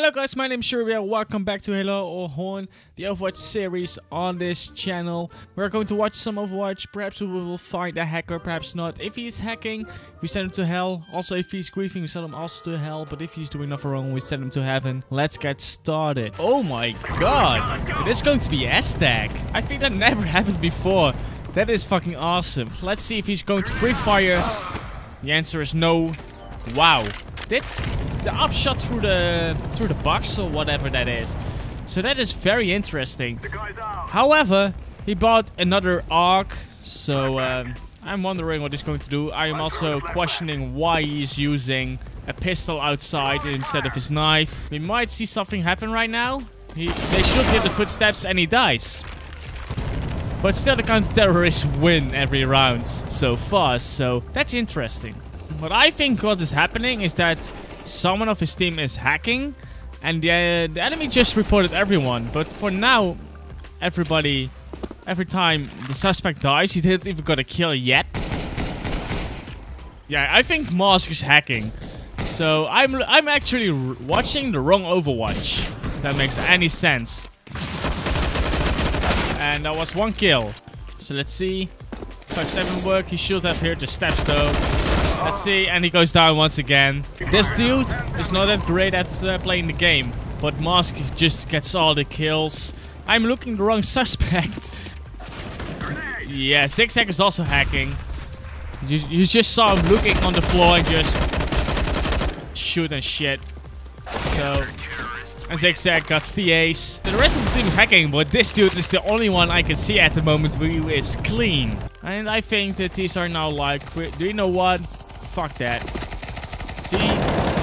Hello guys, my name is ShuriBear. Welcome back to Halo or Horn, the Overwatch series on this channel. We're going to watch some Overwatch. Perhaps we will find a hacker, perhaps not. If he's hacking, we send him to hell. Also, if he's griefing, we send him also to hell. But if he's doing nothing wrong, we send him to heaven. Let's get started. Oh my god, it is going to be Aztec. I think that never happened before. That is fucking awesome. Let's see if he's going to pre-fire. The answer is no. Wow. That's the upshot through the through the box or whatever that is. So that is very interesting. However, he bought another arc, so um, I'm wondering what he's going to do. I am also questioning why he's using a pistol outside instead of his knife. We might see something happen right now. He, they should hear the footsteps and he dies. But still the counter-terrorists win every round so far, so that's interesting. What I think what is happening is that someone of his team is hacking and the, uh, the enemy just reported everyone. But for now, everybody, every time the suspect dies, he didn't even got a kill yet. Yeah, I think Mask is hacking. So I'm I'm actually watching the wrong Overwatch. If that makes any sense. And that was one kill. So let's see. 5-7 work. He should have heard the steps though. Let's see, and he goes down once again. This dude is not that great at uh, playing the game, but Mask just gets all the kills. I'm looking the wrong suspect. yeah, Zigzag is also hacking. You, you just saw him looking on the floor and just shoot and shit. So, and Zigzag got the ace. The rest of the team is hacking, but this dude is the only one I can see at the moment who is clean. And I think that these are now like, do you know what? Fuck that. See,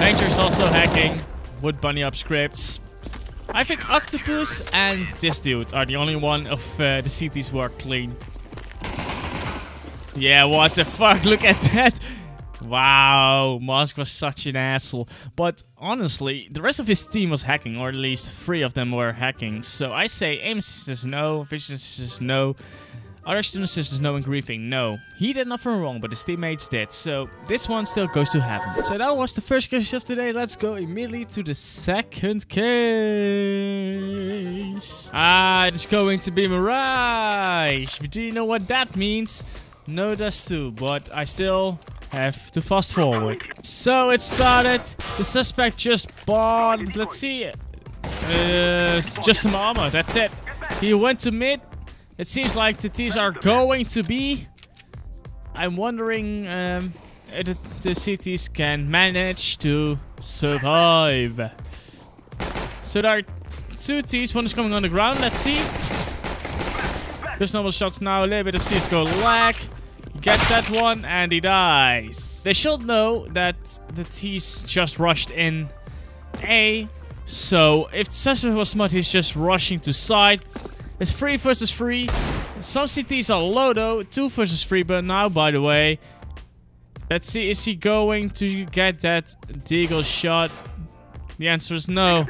Ranger's also hacking Wood bunnyhop scripts. I think Octopus and this dude are the only one of uh, the CTs who are clean. Yeah, what the fuck? Look at that. Wow, Mask was such an asshole. But honestly, the rest of his team was hacking, or at least three of them were hacking. So I say aim says no, vision says no. Other student no and griefing, no. He did nothing wrong, but his teammates did, so this one still goes to heaven. So that was the first case of today, let's go immediately to the second case. Ah, it's going to be Mirage. Do you know what that means? No, Dust 2, but I still have to fast forward. So it started, the suspect just bought, let's see, uh, just some armor, that's it. He went to mid, it seems like the T's are going to be. I'm wondering um, if the CTs can manage to survive. So there are two T's. One is coming on the ground. Let's see. Just normal shots now. A little bit of CSGO lag. Gets that one and he dies. They should know that the T's just rushed in A. So if the was smart, he's just rushing to side. It's free versus free. Some CTs are low though. Two versus 3 but now, by the way. Let's see, is he going to get that deagle shot? The answer is no.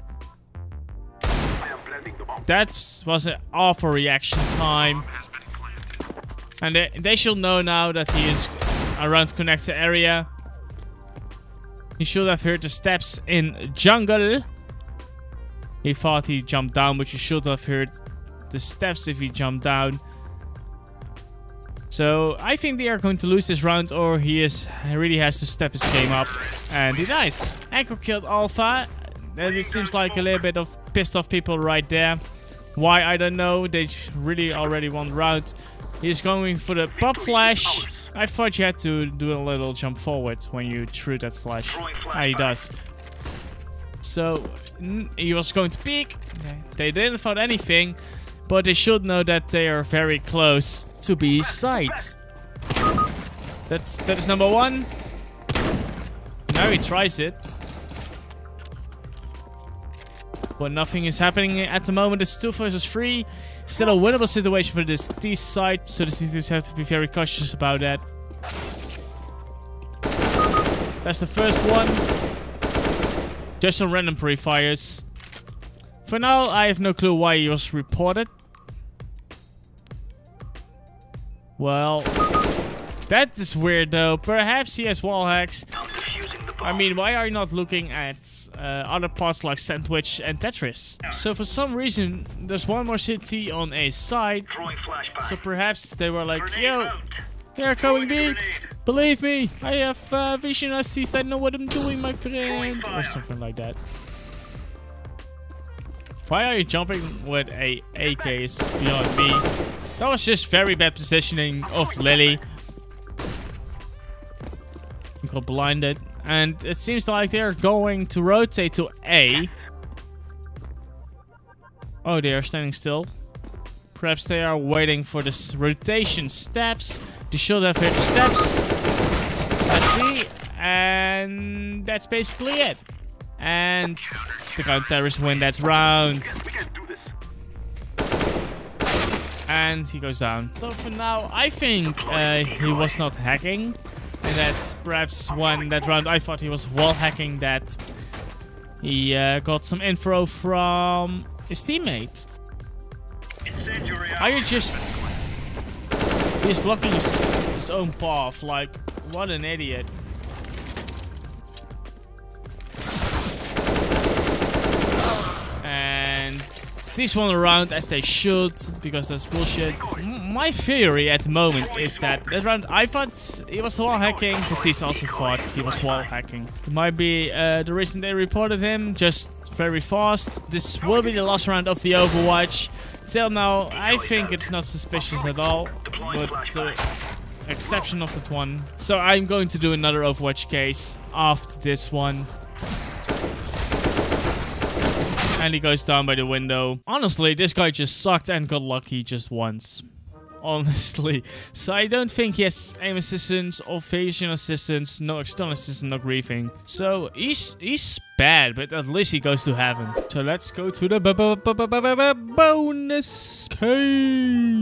That was an awful reaction time. And they, they should know now that he is around connected area. He should have heard the steps in jungle. He thought he jumped down, but you should have heard the steps if he jump down. So I think they are going to lose this round or he is really has to step his game up. And he dies. Echo killed Alpha. And it seems like a little bit of pissed off people right there. Why, I don't know. They really already won the round. He's going for the pop flash. I thought you had to do a little jump forward when you threw that flash. Ah, he does. So, he was going to peek. They didn't find anything. But they should know that they are very close to be sight. That's, that is number one. Now he tries it. But nothing is happening at the moment. It's 2 versus 3. Still a winnable situation for this T side. So the CTs have to be very cautious about that. That's the first one. Just some random pre-fires. For now, I have no clue why he was reported. Well, that is weird though. Perhaps he has wall hacks. I mean, why are you not looking at uh, other parts like Sandwich and Tetris? So for some reason, there's one more city on a side. So perhaps they were like, yo, they're coming B. Believe me, I have uh, vision ICs I know what I'm doing, my friend. Or something like that. Why are you jumping with a AK is beyond me. That was just very bad positioning of Lily. Got blinded. And it seems like they're going to rotate to A. Oh, they are standing still. Perhaps they are waiting for this rotation steps. They should have hit the steps. Let's see. And that's basically it. And the counter-terrorists win that round. And he goes down. So for now, I think uh, he was not hacking. And that's perhaps one that round I thought he was wall hacking that he uh, got some info from his teammate. Are you just... He's blocking his, his own path, like, what an idiot. These one around as they should, because that's bullshit. My theory at the moment is that that round I thought he was wall hacking, but he's also thought he was wall hacking. It might be uh, the reason they reported him, just very fast. This will be the last round of the Overwatch. Till now, I think it's not suspicious at all, but the exception of that one. So I'm going to do another Overwatch case after this one. And he goes down by the window. Honestly, this guy just sucked and got lucky just once. Honestly. So I don't think he has aim assistance or vision assistance, no external assistance, no griefing. So he's he's bad, but at least he goes to heaven. So let's go to the bonus case.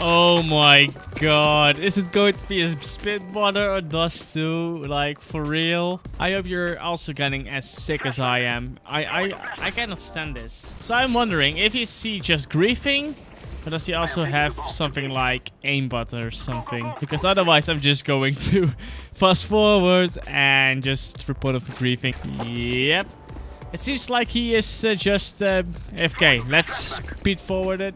Oh my god. Is it going to be a spit water or Dust 2? Like for real? I hope you're also getting as sick as I am. I I I cannot stand this. So I'm wondering if you see just griefing but does he also have something like aimbot or something? Because otherwise I'm just going to fast forward and just report him for griefing. Yep. It seems like he is uh, just uh, FK. Let's speed forward it.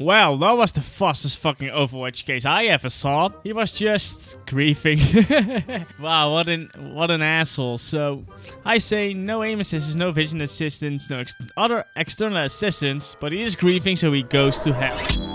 Well, that was the fastest fucking Overwatch case I ever saw. He was just griefing. wow, what an what an asshole. So, I say no aim assistance, no vision assistance, no ex other external assistance, but he is griefing so he goes to hell.